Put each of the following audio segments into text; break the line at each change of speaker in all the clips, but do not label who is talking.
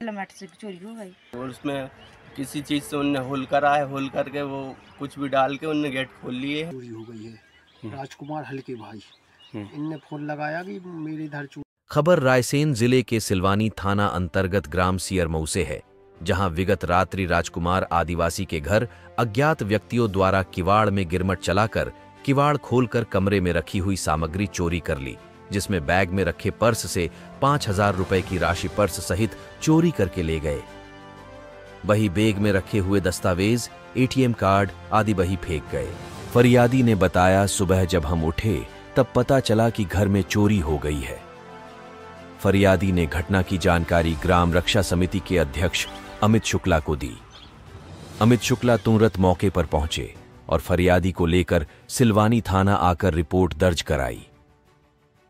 से चोरी हो गई
और उसमें किसी चीज़ से उनने होल करा है होल करके वो कुछ भी डाल के उनने गेट खोल लिए
चोरी हो गई है
हम्म।
राजकुमार हल्के भाई
हम्म।
इनने फ़ोन लगाया कि मेरे इधर चोरी
खबर रायसेन ज़िले के सिलवानी थाना अंतर्गत ग्राम सियरमऊ से है जहाँ विगत रात्रि राजकुमार आदिवासी के घर अज्ञात व्यक्तियों द्वारा किवाड़ में गिरमट चलाकर किवाड़ खोलकर कमरे में रखी हुई सामग्री चोरी कर ली जिसमें बैग में रखे पर्स से पाँच हज़ार रुपए की राशि पर्स सहित चोरी करके ले गए। वही बैग में रखे हुए दस्तावेज़ एटीएम कार्ड आदि वही फेंक गए। फरियादी ने बताया, सुबह जब हम उठे, तब पता चला कि घर में चोरी हो गई है। फरियादी ने घटना की जानकारी ग्राम रक्षा समिति के अध्यक्ष अमित शुक्ला को दी। अमित शुक्ला तुरंत मौके पर पहुँचे और फरियादी को लेकर सिलवानी थाना आकर रिपोर्ट दर्ज कराई।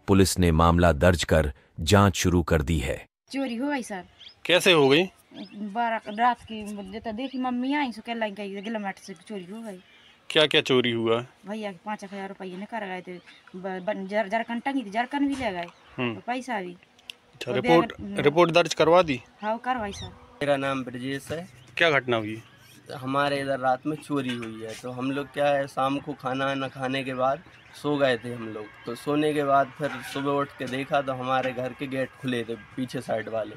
पुलिस ने मामला दर्ज कर जाँच शुरू कर दी है।
चोरी हो गई सर।
कैसे हो गई?
बारह रात की जब देखी मम्मी आई सो कहला गई किलोमीटर से चोरी हो गई।
क्या क्या चोरी हुआ?
भैया के पाँच हज़ार रुपये ने कर गए थे। जर, जरकन टंगी थी जरकन भी ले गए।
हम्म।
पैसा भी।
अच्छा रिपोर्ट रिपोर्ट दर्ज करवा दी?
हाँ करवाई सर।
मेरा नाम ब्रजेश है।
क्या घटना हुई?
हमारे इधर रात में चोरी हुई है। तो हम लोग क्या है, शाम को खाना न खाने के बाद सो गए थे हम लोग। तो सोने के बाद फिर सुबह उठ के देखा तो हमारे घर के गेट खुले थे पीछे साइड वाले।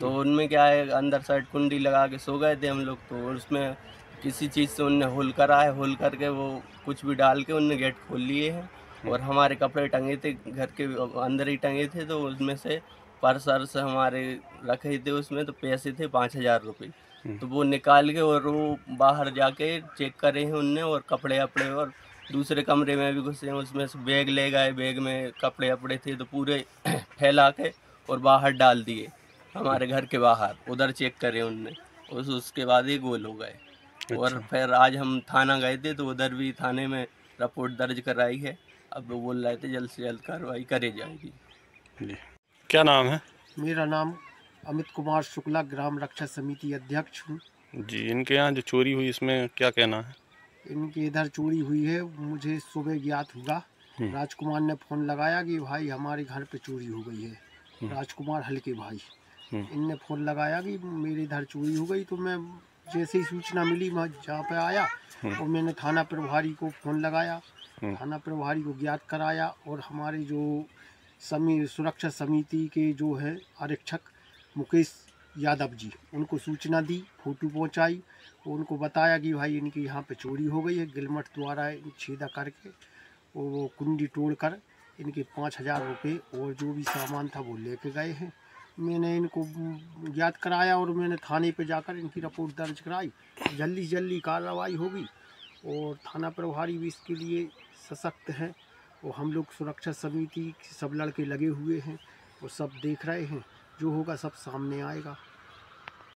तो उनमें क्या है, अंदर साइड कुंडी लगा के सो गए थे हम लोग। तो उसमें किसी चीज़ से उनने होल करा है, होल करके वो कुछ भी डाल के उनने गेट खोल लिए हैं। और हमारे कपड़े टंगे थे, घर के अंदर ही टंगे थे तो उसमें से पर्स अर्स हमारे रखे थे उसमें तो पैसे थे पाँच हज़ार रुपये। तो वो निकाल के और वो बाहर जाके चेक करे हैं उनने और कपड़े अपड़े और दूसरे कमरे में भी घुसे हैं उसमें से बैग ले गए बैग में कपड़े अपड़े थे तो पूरे फैला के और बाहर डाल दिए हमारे घर के बाहर। उधर चेक करे उनने उस उसके बाद ही गोल हो गए। और फिर आज हम थाना गए थे तो उधर भी थाने में रिपोर्ट दर्ज कराई है। अब वो बोल रहे थे जल्द से जल्द कार्रवाई करी जाएगी।
जी। क्या नाम है?
मेरा नाम अमित कुमार शुक्ला ग्राम रक्षा समिति अध्यक्ष हूँ
जी इनके यहाँ जो चोरी हुई इसमें क्या कहना है
इनके इधर चोरी हुई है मुझे सुबह ज्ञात हुआ
हम्म।
राजकुमार ने फ़ोन लगाया कि भाई हमारे घर पे चोरी हो गई है
हम्म।
राजकुमार हल्के भाई
हम्म।
इनने फ़ोन लगाया कि मेरे इधर चोरी हो गई तो मैं जैसे ही सूचना मिली मैं जहाँ पे आया। और मैंने थाना प्रभारी को फ़ोन लगाया। थाना प्रभारी को ज्ञात कराया और हमारे जो समी सुरक्षा समिति के जो है आरक्षक मुकेश यादव जी, उनको सूचना दी, फ़ोटो पहुंचाई, और उनको बताया कि भाई इनकी यहाँ पे चोरी हो गई है गिलमट द्वारा छेदा करके, और वो कुंडी तोड़ कर इनके पाँच हज़ार रुपये और जो भी सामान था वो लेके गए हैं। मैंने इनको ज्ञात कराया और मैंने थाने पे जाकर इनकी रिपोर्ट दर्ज कराई। जल्दी जल्दी कार्रवाई होगी और थाना प्रभारी भी इसके लिए सशक्त हैं। और हम लोग सुरक्षा समिति, सब लड़के लगे हुए हैं और सब देख रहे हैं। जो होगा सब सामने आएगा।